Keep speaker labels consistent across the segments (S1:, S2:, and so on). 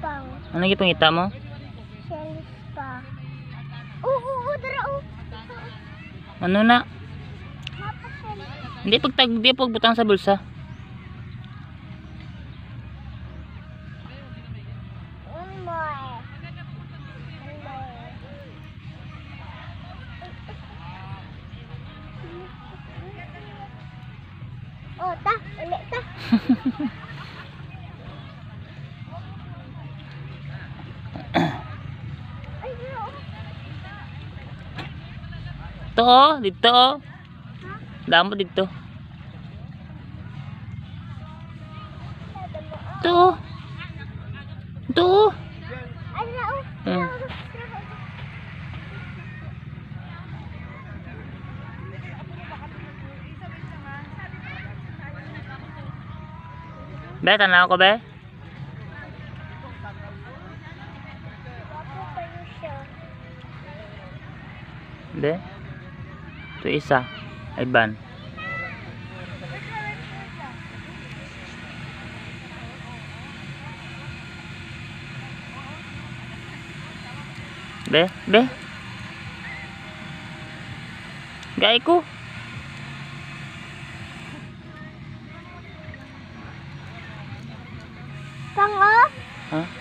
S1: pang.
S2: Ano yung pangita mo?
S1: Shells pa. Oo, oo, oo, dara, oo.
S2: Ano na? Hindi pag tag, di pag butang sa bulsa.
S1: Oh, ta, ulit ta. Ay, bro.
S2: Ito oh, dito oh. Damo dito. Ito oh. Ito oh. Hmm. Be, tanaw ko be. Be. Ito isa. Ay ban. Be, be. Gay ko.
S1: Pang, oh.
S2: Ha?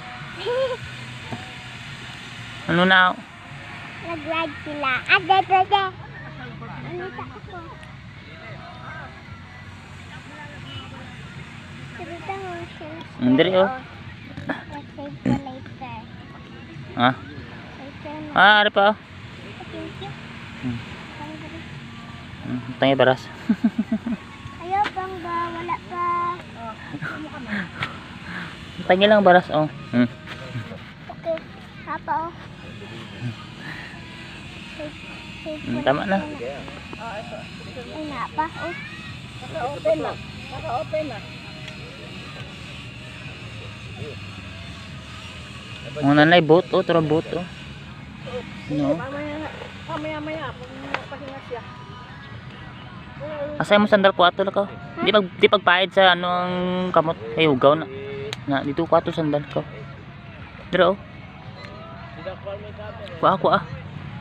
S2: Ano na?
S1: Nag-ride sila. Ah, de, de, de. Anita ako. Salita mo, shells.
S2: Hindi, oh.
S1: Save for later.
S2: Ha?
S1: Later na.
S2: Ah, pa? oh?
S1: Thank you.
S2: Hmm. Hmm, Tangay baras.
S1: Ayaw, pang ba? Wala pa.
S2: Tangay lang baras, oh. Hmm.
S1: Okay. Hapa, oh. Save, save
S2: Hmm, tama na.
S1: later Ay, napa, oh. Naka-open na. Naka-open na.
S2: Ang nanay boat, oh. Tara boat, oh. No.
S1: Mamaya-maya, pahinga siya.
S2: Asay mo sandal ko ato lang ka. Di pag di pagpahid sa ano ang kamot ay ugaw na. Na dito ko ato sandal ko. Dira oh. Kuha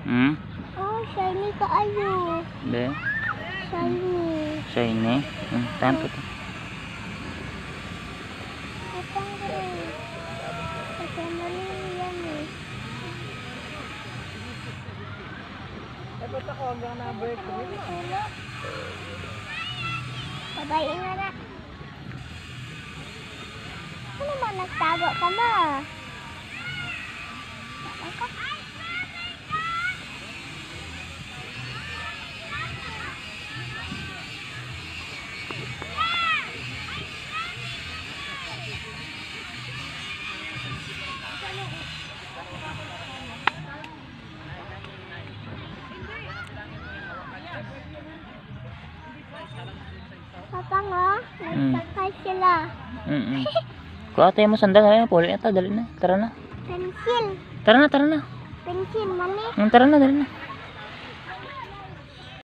S2: Hmm?
S1: Oh, shiny ka ayo.
S2: Be.
S1: Shiny.
S2: Shiny. Hmm, tahan to.
S1: Kapang rin. Kasama rin yan eh.
S3: Dapat ako hanggang ko.
S1: Hello. Babae nga na. Ano naman nagtago ka na? Bakit Papa nga,
S2: Hmm.
S1: nagtakay sila.
S2: Mm -mm. Kuha tayo mo sandal. Ay, puli na ta. Dali na. Tara na.
S1: Pencil.
S2: Tara na, tara na.
S1: Pencil, mani.
S2: Hmm, tara na, dali na.